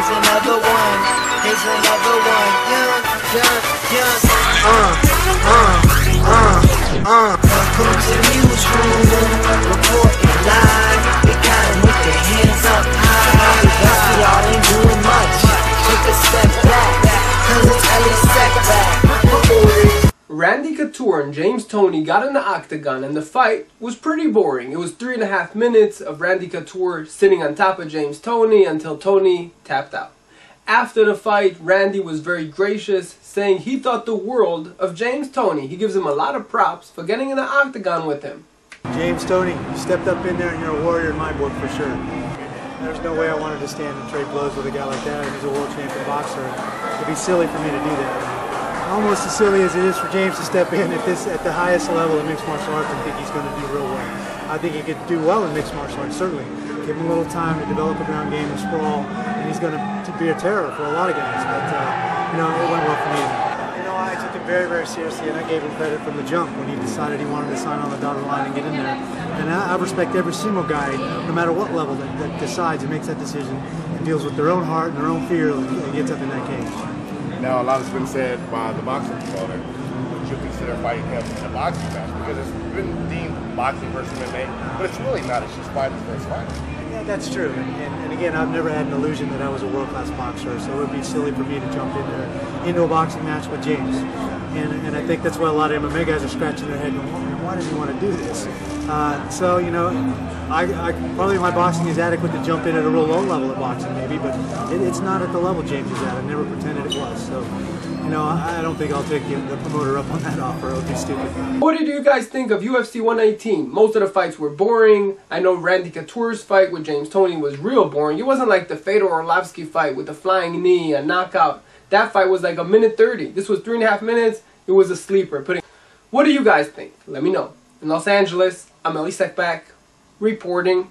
Here's another one. Here's another one. Young, young, young. Uh, uh, uh, uh. Welcome to the. Reporting Couture and James Toney got in the octagon and the fight was pretty boring. It was three and a half minutes of Randy Couture sitting on top of James Toney until Toney tapped out. After the fight, Randy was very gracious, saying he thought the world of James Toney. He gives him a lot of props for getting in the octagon with him. James Toney, you stepped up in there and you're a warrior in my book for sure. There's no way I wanted to stand and trade blows with a guy like that. He's a world champion boxer. It'd be silly for me to do that. Almost as silly as it is for James to step in at this at the highest level of mixed martial arts and think he's going to do real well. I think he could do well in mixed martial arts, certainly. Give him a little time to develop a ground game and sprawl, and he's going to be a terror for a lot of guys. But, uh, you know, it went well for me. You know, I took it very, very seriously, and I gave him credit from the jump when he decided he wanted to sign on the dotted line and get in there. And I, I respect every single guy, no matter what level, that, that decides and makes that decision and deals with their own heart and their own fear and gets up in that cage. Now, a lot has been said by the boxing promoter. Would you consider fighting him in a boxing match? Because it's been deemed boxing versus MMA, but it's really not. It's just fighting versus fighting. Yeah, that's true. And, and, and again, I've never had an illusion that I was a world-class boxer, so it would be silly for me to jump in there into a boxing match with James. And, and I think that's why a lot of MMA guys are scratching their head going, "Why- does he want to do this? Uh, so, you know, I, I probably my boxing is adequate to jump in at a real low level of boxing, maybe, but it, it's not at the level James is at. I never pretended. So, you know, I, don't think I'll take the, promoter up on that offer. It be stupid. What did you guys think of UFC 118? Most of the fights were boring. I know Randy Couture's fight with James Toney was real boring. It wasn't like the Fedor Arlovski fight with the flying knee, a knockout. That fight was like a minute 30. This was three and a half minutes. It was a sleeper. Putting. What do you guys think? Let me know. In Los Angeles, I'm Elie Seckbach, reporting